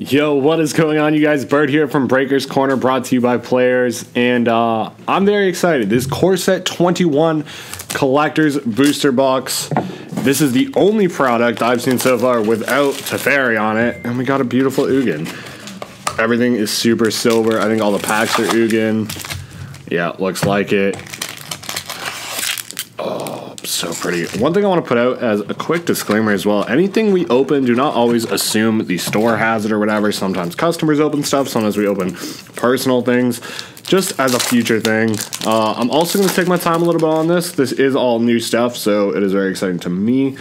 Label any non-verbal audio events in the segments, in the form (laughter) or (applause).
Yo, what is going on, you guys? Bert here from Breakers Corner, brought to you by Players, and uh, I'm very excited. This Core Set 21 Collector's Booster Box. This is the only product I've seen so far without Teferi on it, and we got a beautiful Ugin. Everything is super silver. I think all the packs are Ugin. Yeah, looks like it so pretty. One thing I want to put out as a quick disclaimer as well anything we open, do not always assume the store has it or whatever. Sometimes customers open stuff, sometimes we open personal things, just as a future thing. Uh, I'm also going to take my time a little bit on this. This is all new stuff, so it is very exciting to me.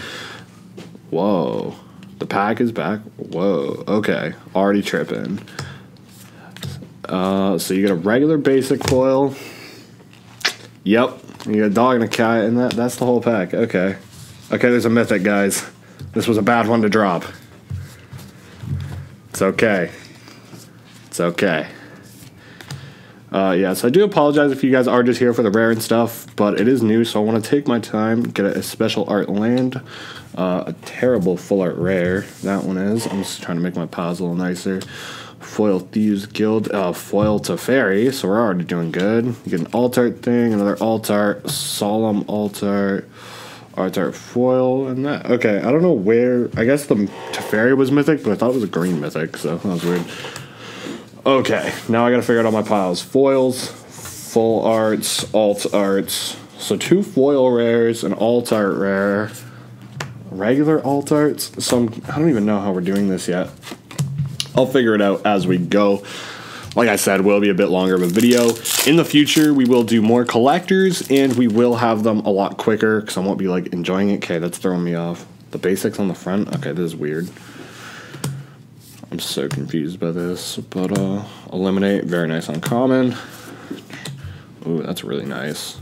Whoa. The pack is back. Whoa. Okay. Already tripping. Uh, so you get a regular basic foil. Yep. You got a dog and a cat, and that that's the whole pack. Okay. Okay, there's a mythic, guys. This was a bad one to drop. It's okay. It's okay. Uh, yeah, so I do apologize if you guys are just here for the rare and stuff, but it is new, so I want to take my time, get a, special art land, uh, a terrible full art rare. That one is. I'm just trying to make my little nicer. Foil Thieves Guild, uh, Foil Teferi, so we're already doing good. You get an alt art thing, another alt art, Solemn alt art, alt art foil, and that. Okay, I don't know where. I guess the Teferi was mythic, but I thought it was a green mythic, so that was weird. Okay, now I gotta figure out all my piles. Foils, full arts, alt arts. So two foil rares, an alt art rare, regular alt arts. Some I don't even know how we're doing this yet. I'll figure it out as we go. Like I said, will be a bit longer of a video. In the future, we will do more collectors and we will have them a lot quicker because I won't be like enjoying it. Okay, that's throwing me off. The basics on the front? Okay, this is weird. I'm so confused by this, but uh, eliminate, very nice uncommon. Ooh, that's really nice.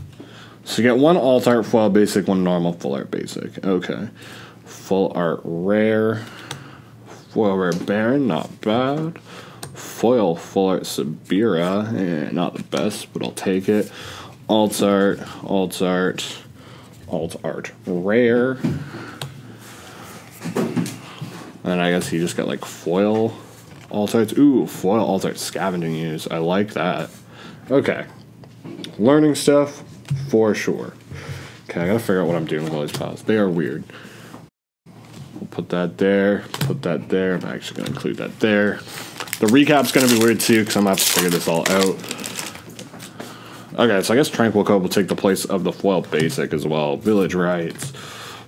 So you get one alt art foil basic, one normal full art basic. Okay. Full art rare. Foil Rare Barrin, not bad. Foil Full Art Sabira, eh, not the best, but I'll take it. Alt Art, Alt Art, Alt Art Rare. And I guess he just got like foil alt arts. Ooh, foil alt art Scavenging Ooze. I like that. Okay. Learning stuff for sure. Okay, I gotta figure out what I'm doing with all these piles. They are weird. Put that there, put that there. I'm actually going to include that there. The recap's going to be weird too because I'm going to have to figure this all out. Okay, so I guess Tranquil Cove will take the place of the foil basic as well. Village Rites,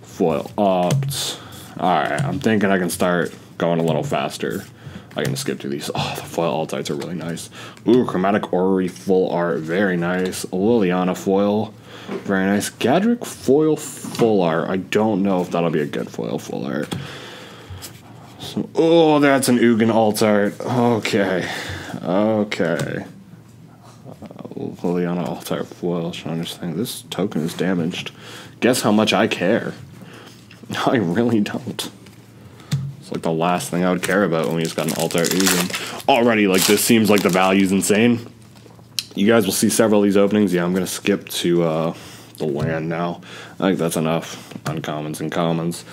foil ops. Alright, I'm thinking I can start going a little faster. I can skip through these. Oh, the foil altites are really nice. Ooh, Chromatic Orrery full art, very nice. Liliana foil. Very nice. Garruk foil full art. I don't know if that'll be a good foil full art. So, oh, that's an Ugin alt art. Okay. Okay. Uh, Liliana alt art foil. To think. This token is damaged. Guess how much I care? (laughs) I really don't. It's like the last thing I would care about when we just got an alt art Ugin. Already, like, this seems like the value's insane you guys will see several of these openings. Yeah, I'm going to skip to uh, the land now. I think that's enough uncommons and commons.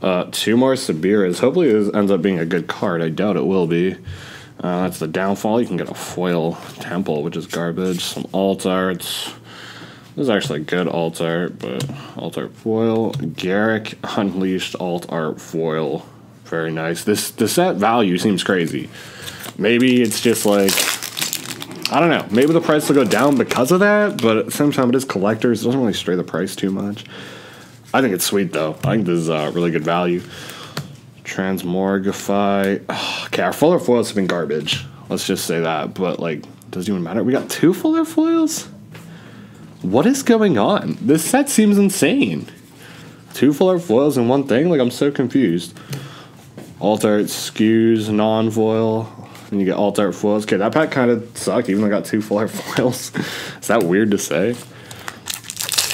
Uh, two more Sabiras. Hopefully, this ends up being a good card. I doubt it will be. Uh, that's the downfall. You can get a foil temple, which is garbage. Some alt arts. This is actually a good alt art, but alt art foil. Garruk Unleashed alt art foil. Very nice. This the set value seems crazy. Maybe it's just like I don't know. Maybe the price will go down because of that, but at the same time, it is collectors. It doesn't really stray the price too much. I think it's sweet though. I think this is uh, really good value. Transmogrify. (sighs) okay, our fuller foils have been garbage. Let's just say that. But like, doesn't even matter. We got two fuller foils. What is going on? This set seems insane. Two fuller foils in one thing. Like I'm so confused. Alter skews non-foil and you get alt art foils. Okay, that pack kind of sucked, even though I got two full art (laughs) foils. Is that weird to say?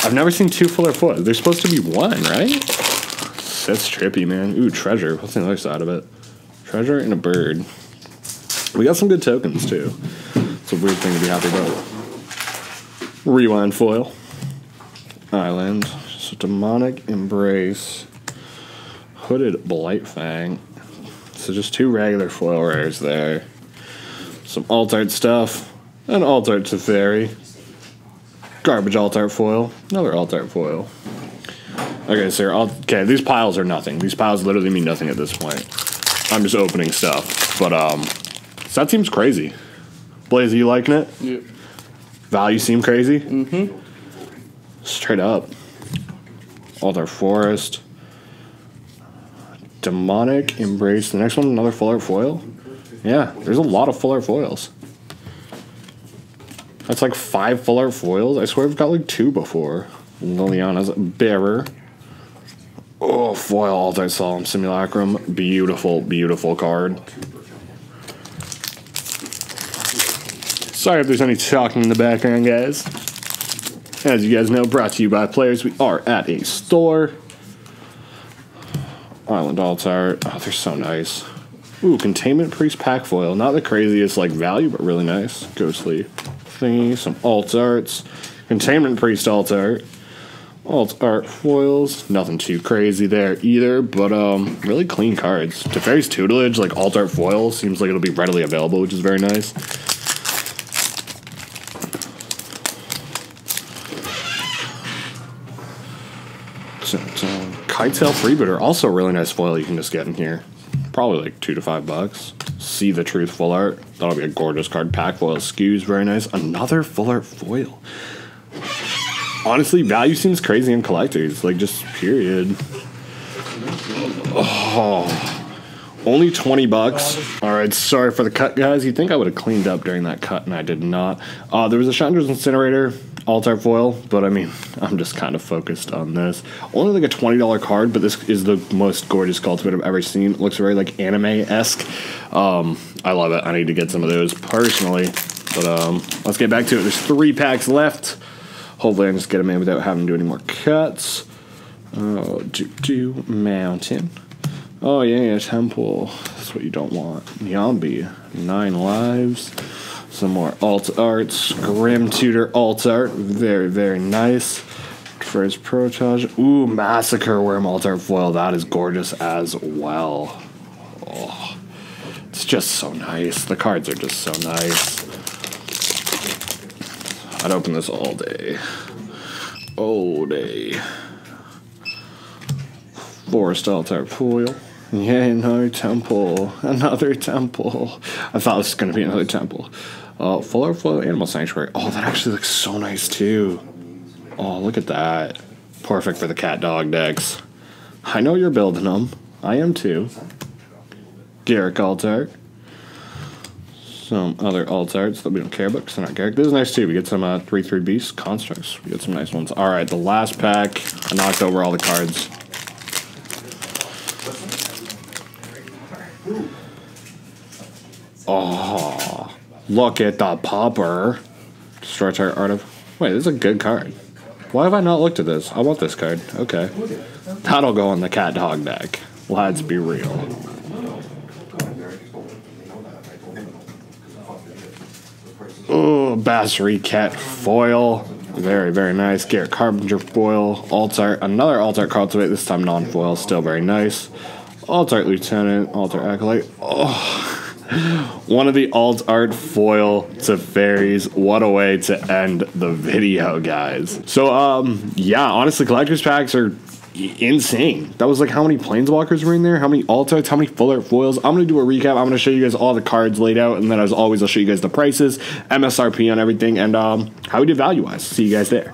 I've never seen two full art foils. There's supposed to be one, right? That's trippy, man. Ooh, treasure. What's the other side of it? Treasure and a bird. We got some good tokens, too. It's a weird thing to be happy about. Rewind foil. Island. So demonic embrace. Hooded Blightfang. So just two regular foil rares there. Some alt art stuff. An alt art Teferi. Garbage alt art foil. Another alt art foil. Okay, so all, okay, these piles are nothing. These piles literally mean nothing at this point. I'm just opening stuff. But um so that seems crazy. Blaze, are you liking it? Yeah. Value seem crazy? Mm-hmm. Straight up. Altar Forest. Demonic Embrace. The next one, another full art foil? Yeah, there's a lot of full art foils. That's like five full art foils. I swear I've got like two before. Liliana's Bearer. Oh, foil altar solemn simulacrum. Beautiful, beautiful card. Sorry if there's any talking in the background, guys. As you guys know, brought to you by players. We are at a store. Island altar. Oh, they're so nice. Ooh, containment priest pack foil. Not the craziest like value, but really nice. Ghostly thingy. Some alt arts. Containment priest alt art. Alt art foils. Nothing too crazy there either, but um, really clean cards. Teferi's tutelage, like alt art foil, seems like it'll be readily available, which is very nice. So Kitetail Freebooter, also a really nice foil you can just get in here. Probably like two to five bucks. See the Truth Full Art. That'll be a gorgeous card. Pack foil skews, very nice. Another Full Art foil. Honestly, value seems crazy in collectors. Like, just period. Oh, only 20 bucks. All right, sorry for the cut, guys. you think I would have cleaned up during that cut, and I did not. Uh, there was a Chandra's Incinerator alt-art foil, but I mean, (laughs) I'm just kind of focused on this. Only like a $20 card, but this is the most gorgeous cultivate I've ever seen. It looks very like anime-esque. Um, I love it. I need to get some of those personally. But um, let's get back to it. There's three packs left. Hopefully I can just get them in without having to do any more cuts. Oh, do, do mountain. Oh yeah, temple. That's what you don't want. Yambi, nine lives. Some more alt arts. Grim Tutor alt art. Very, very nice. First Protage. Ooh, Massacre Wurm alt art foil. That is gorgeous as well. Oh, it's just so nice. The cards are just so nice. I'd open this all day. All day. Forest altar foil. Yeah, another temple. Another temple. I thought this was going to be another temple. Uh, Fuller Flow Animal Sanctuary. Oh, that actually looks so nice too. Oh, look at that. Perfect for the cat dog decks. I know you're building them. I am too. Garruk Altar. Some other alt arts that we don't care about because they're not Garruk. This is nice too. We get some uh, 3 3 Beast constructs. We get some nice ones. Alright, the last pack. I knocked over all the cards. Oh. Look at the popper. Stretch our art of. Wait, this is a good card. Why have I not looked at this? I want this card. Okay. That'll go on the cat dog deck. Let's be real. Oh, Basri Ket foil. Very, very nice. Garrett Carpenter foil. Alt art. Another alt art cultivate, this time non foil. Still very nice. Alt art lieutenant. Alt art acolyte. Oh. One of the alt art foil Teferis. What a way to end the video, guys. So, um, yeah, honestly, collector's packs are insane. That was like how many planeswalkers were in there, how many alt arts, how many full art foils. I'm gonna do a recap. I'm gonna show you guys all the cards laid out, and then as always, I'll show you guys the prices, MSRP on everything, and um, how we did value wise. See you guys there.